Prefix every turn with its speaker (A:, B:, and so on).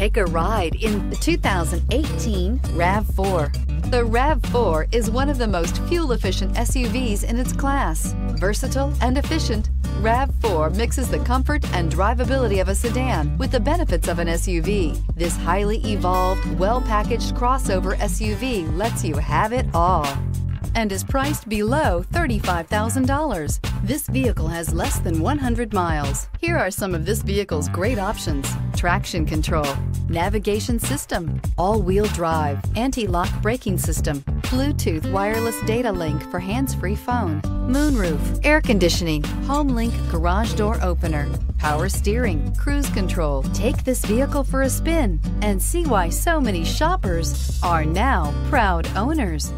A: Take a ride in the 2018 RAV4. The RAV4 is one of the most fuel-efficient SUVs in its class. Versatile and efficient, RAV4 mixes the comfort and drivability of a sedan with the benefits of an SUV. This highly evolved, well-packaged crossover SUV lets you have it all and is priced below $35,000. This vehicle has less than 100 miles. Here are some of this vehicle's great options. Traction control, navigation system, all-wheel drive, anti-lock braking system, Bluetooth wireless data link for hands-free phone, moonroof, air conditioning, HomeLink garage door opener, power steering, cruise control. Take this vehicle for a spin and see why so many shoppers are now proud owners.